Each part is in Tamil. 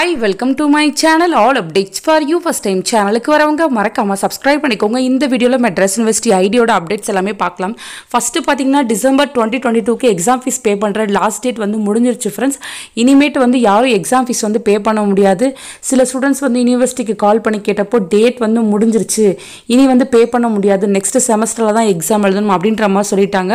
Hi welcome to my channel all updates for you first time சேனலுக்கு வரவங்க மறக்காமல் சப்ஸ்கிரைப் பண்ணிக்கோங்க. இந்த வீடியோவில் மெட்ரஸ் யூனிவர்சிட்டி ஐடியோட அப்டேட்ஸ் எல்லாமே பார்க்கலாம். ஃபஸ்ட்டு பார்த்தீங்கன்னா டிசம்பர் டுவெண்ட்டி டுவெண்ட்டி டூக்கு எக்ஸாம் ஃபீஸ் பே பண்ணுற லாஸ்ட் டேட் வந்து முடிஞ்சிருச்சு ஃப்ரெண்ட்ஸ் இனிமேட்டு வந்து யாரும் எக்ஸாம் ஃபீஸ் வந்து பே பண்ண முடியாது. சில ஸ்டூடெண்ட்ஸ் வந்து யூனிவர்சிட்டிக்கு கால் பண்ணி கேட்டப்போ டேட் வந்து முடிஞ்சிருச்சு. இனி வந்து பே பண்ண முடியாது. நெக்ஸ்ட் செமஸ்டரில் தான் எக்ஸாம் எழுதணும் அப்படின்ற மாதிரி சொல்லிட்டாங்க.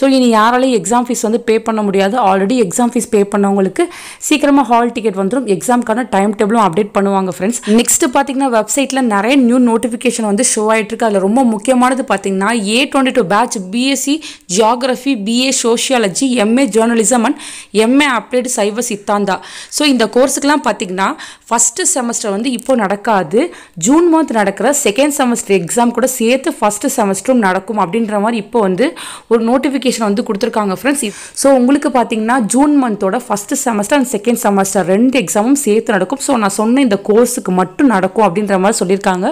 ஸோ இனி யாராலையும் எக்ஸாம் ஃபீஸ் வந்து பே பண்ண முடியாது. ஆல்ரெடி எக்ஸாம் ஃபீஸ் பே பண்ணவங்களுக்கு சீக்கிரமாக ஹால் டிக்கெட் வந்துடும் எக்ஸாம் எக்ஸாம்க்கான டைம் டேபிளும் அப்டேட் பண்ணுவாங்க ஃப்ரெண்ட்ஸ் நெக்ஸ்ட் பார்த்தீங்கன்னா வெப்சைட்டில் நிறைய நியூ நோட்டிஃபிகேஷன் வந்து ஷோ ஆயிட்டு இருக்கு. அதில் ரொம்ப முக்கியமானது பார்த்தீங்கன்னா A twenty two batch BSc geography BA sociology MA journalism and MA update Saiva Siddhanta so இந்த கோர்ஸுக்கெலாம் பார்த்தீங்கன்னா ஃபஸ்ட்டு செமஸ்டர் வந்து இப்போ நடக்காது. ஜூன் மந்த் நடக்கிற செகண்ட் செமஸ்டர் எக்ஸாம் கூட சேர்த்து ஃபஸ்ட்டு செமஸ்டரும் நடக்கும் அப்படின்ற மாதிரி இப்போ வந்து ஒரு நோட்டிஃபிகேஷன் வந்து கொடுத்துருக்காங்க ஃப்ரெண்ட்ஸ் ஸோ உங்களுக்கு பார்த்தீங்கன்னா June மந்தோட first semester and second semester ரெண்டு எக்ஸாமும் சேர்த்து நடக்கும். ஸோ நான் சொன்ன இந்த கோர்ஸுக்கு மட்டும் நடக்கும் அப்படின்ற மாதிரி சொல்லியிருக்காங்க.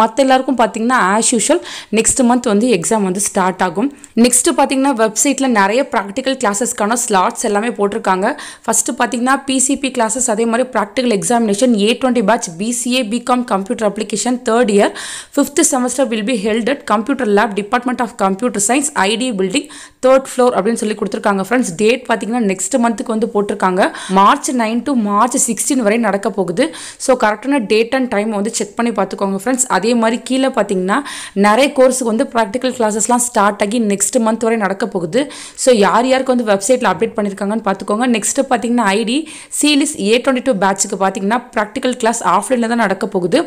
மற்ற எல்லாருக்கும் பார்த்தீங்கன்னா ஆஸ் யூஷுவல் நெக்ஸ்ட் மந்த் வந்து எக்ஸாம் வந்து ஸ்டார்ட் ஆகும். நெக்ஸ்ட் பார்த்தீங்கன்னா வெப்சைட்டில் நிறைய ப்ராக்டிக்கல் கிளாஸஸ்க்கான ஸ்லாட்ஸ் எல்லாமே போட்டிருக்காங்க. ஃபஸ்ட்டு பார்த்தீங்கன்னா பிசிபி கிளாஸஸ் அதே மாதிரி practical examination A twenty batch BCA BCom computer application third year fifth semester will be held at computer lab department of computer science IT building third floor அப்படின்னு சொல்லி கொடுத்துருக்காங்க. ஃப்ரெண்ட்ஸ் டேட் பார்த்தீங்கன்னா நெக்ஸ்ட் மந்த்துக்கு வந்து போட்டிருக்காங்க. March nine to March sixteen வரை நடக்க போகுது. ஸோ கரெக்டான டேட் அண்ட் டைம் வந்து செக் பண்ணி பார்த்துக்கோங்க ஃப்ரெண்ட்ஸ் அதே மாதிரி கீழே பார்த்தீங்கன்னா நிறைய கோர்ஸுக்கு வந்து ப்ராக்டிக்கல் கிளாஸஸ்லாம் ஸ்டார்ட் ஆகி நெக்ஸ்ட் மந்த் வரை நடக்க போகுது. ஸோ யார் யாருக்கு வந்து வெப்சைட்டில் அப்டேட் பண்ணியிருக்காங்கன்னு பார்த்துக்கோங்க நெக்ஸ்ட் பார்த்தீங்கன்னா ஐடி சீலிஸ் ஏ டுவெண்ட்டி டூ பேட்சுக்கு பார்த்தீங்கன்னா ப்ராக்டிக்கல் கிளாஸ் ஆஃப்லைனில் தான் நடக்க போகுது.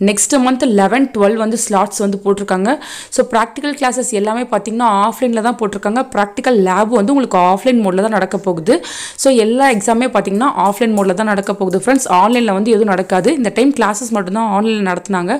நெக்ஸ்ட் மந்த் லெவன் டுவெல் வந்து ஸ்லாட்ஸ் வந்து போட்டிருக்காங்க. ஸோ ப்ராக்டிக்கல் கிளாஸஸ் எல்லாமே பார்த்தீங்கன்னா ஆஃப்லைனில் தான் போட்டிருக்காங்க. ப்ராக்டிக்கல் லேப் வந்து உங்களுக்கு ஆஃப்லைன் மோடில் தான் நடக்க போகுது. ஸோ எல்லா எக்ஸாமே பார்த்தீங்கன்னா ஆஃப்லைன் மோடில் தான் நடக்க போகுது. ஃப்ரெண்ட்ஸ் ஆன்லைனில் வந்து எதுவும் நடக்காது. இந்த டைம் கிளாஸஸ் மட்டும்தான் ஆன்லைனில் நடத்துனாங்க.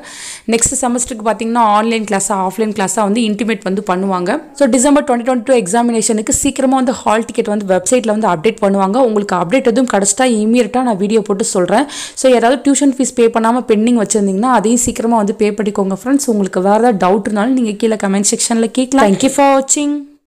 நெக்ஸ்ட் செமஸ்டருக்கு பார்த்தீங்கன்னா ஆன்லைன் கிளாஸாக ஆஃப்லைன் கிளாஸாக வந்து இன்டிமேட் வந்து பண்ணுவாங்க. So December twenty twenty two எக்ஸாமினேஷனுக்கு சீக்கிரமாக வந்து ஹால் டிக்கெட் வந்து வெப்சைட்டில் வந்து அப்டேட் பண்ணுவாங்க. உங்களுக்கு அப்டேட் எதுவும் கிடச்சிட்டா இமீடியட்டாக நான் வீடியோ போட்டு சொல்கிறேன் ஸோ யாராவது டியூஷன் ஃபீஸ் பே பண்ணாமல் பெண்டிங் வச்சுருந்தீங்கன்னா அதையும் சீக்கிரமாக வந்து பே பண்ணிக்கோங்க ஃப்ரெண்ட்ஸ் உங்களுக்கு வேறு ஏதாவது டவுட்னாலும் நீங்கள் கீழே கமெண்ட் செக்ஷனில் கேட்கலாம். தேங்க்யூ ஃபார் வாட்சிங்